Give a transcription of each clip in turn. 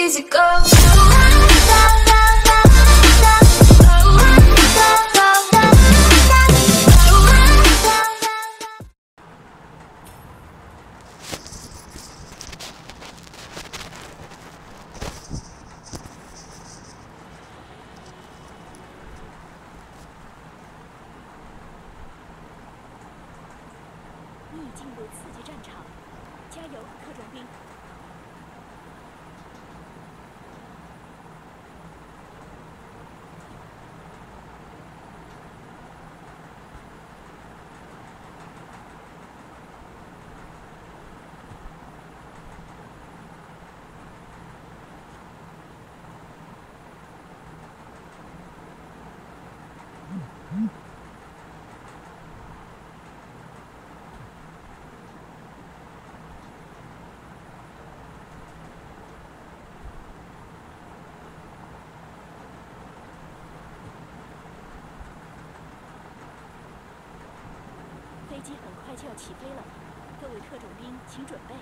easy go. 飞机很快就要起飞了，各位特种兵请准备。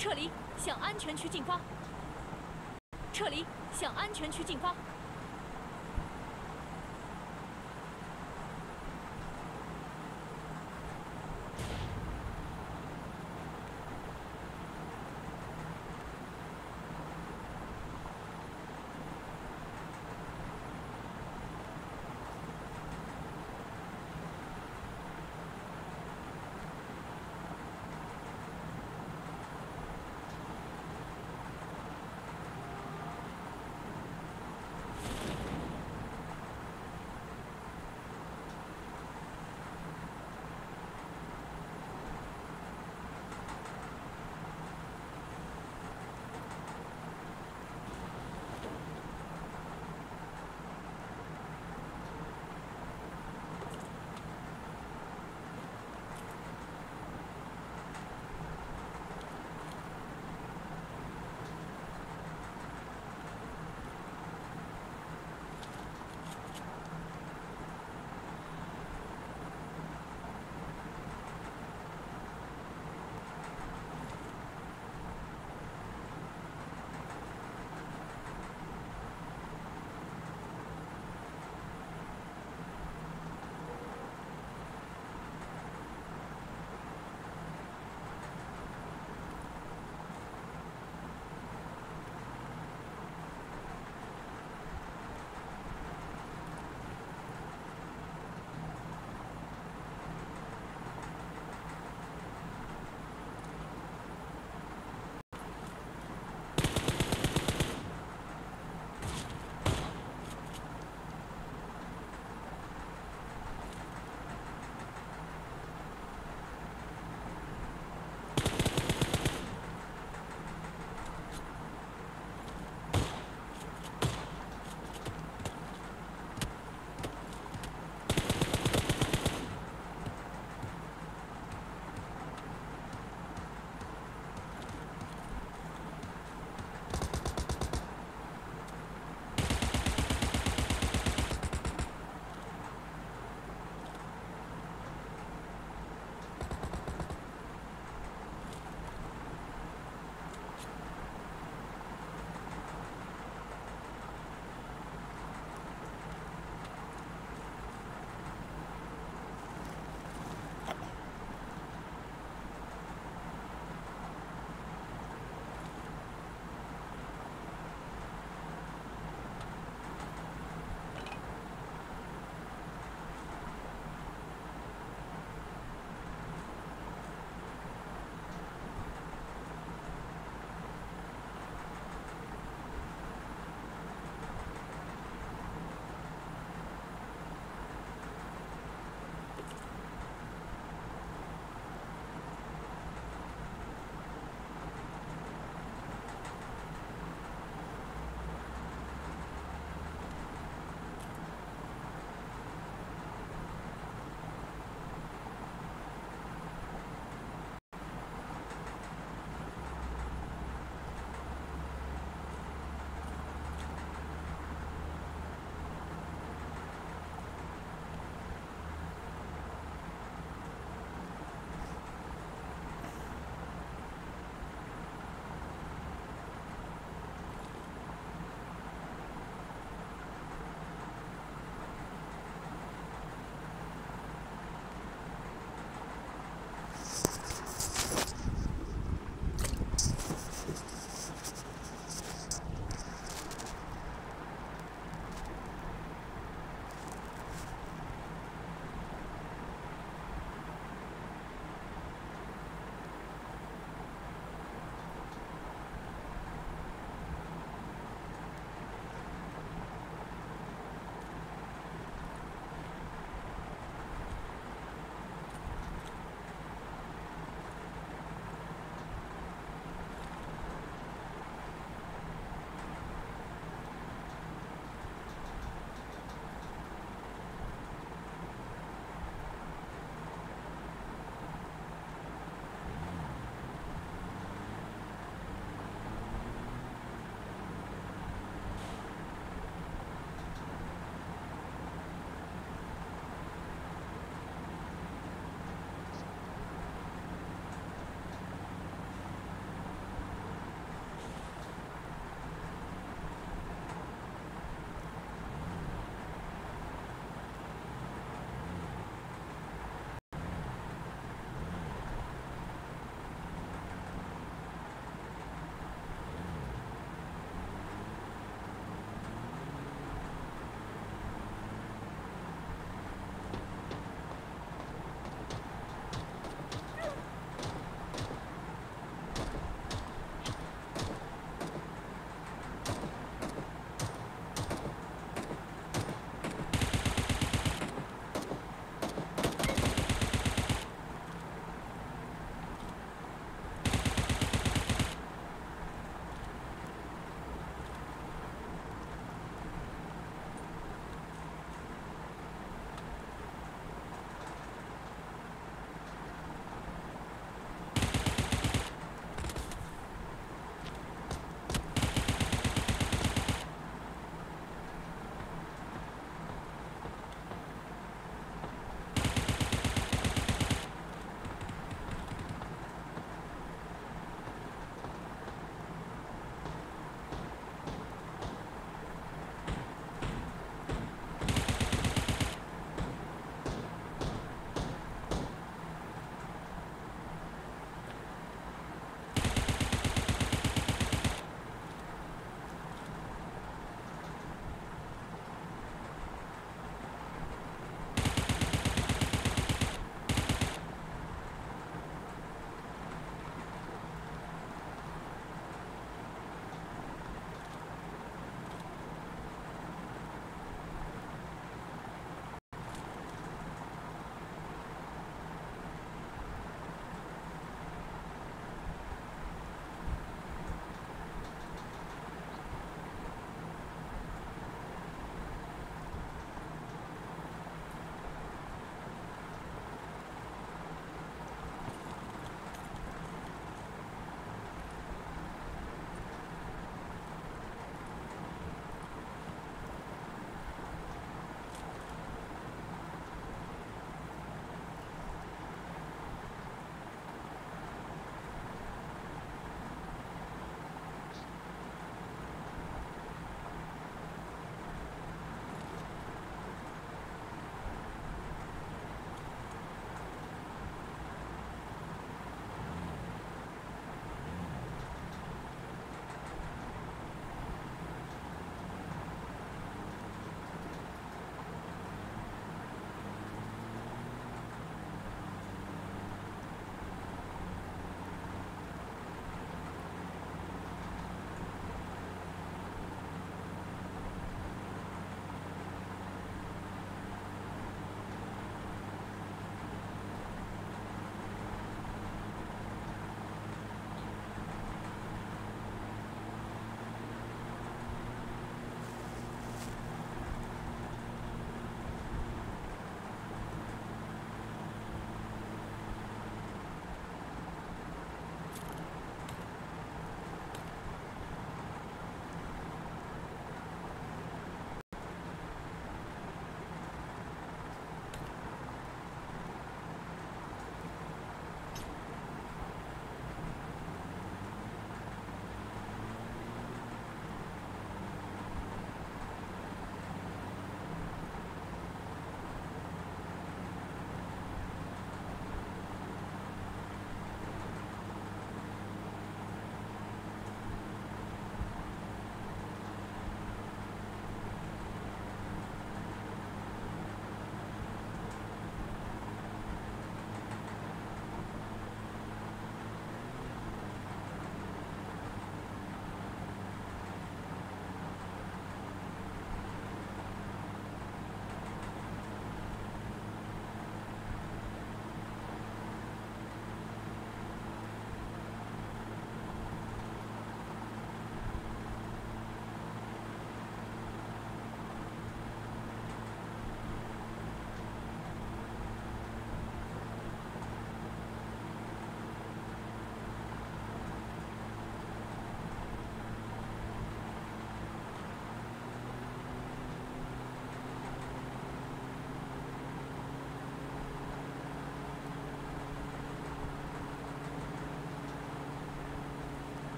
撤离，向安全区进发。撤离，向安全区进发。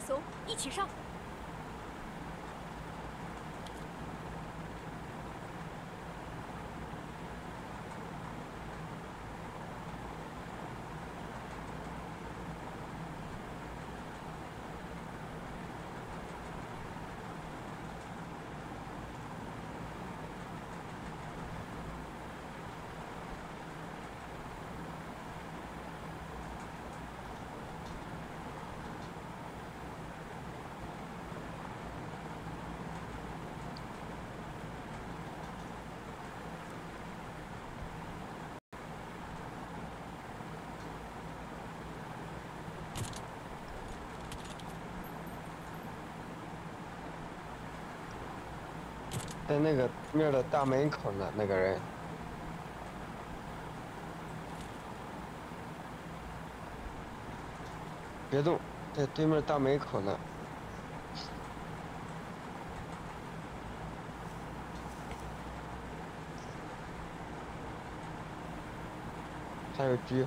松，一起上！在那个面的大门口呢，那个人。别动，在对面大门口呢。还有狙。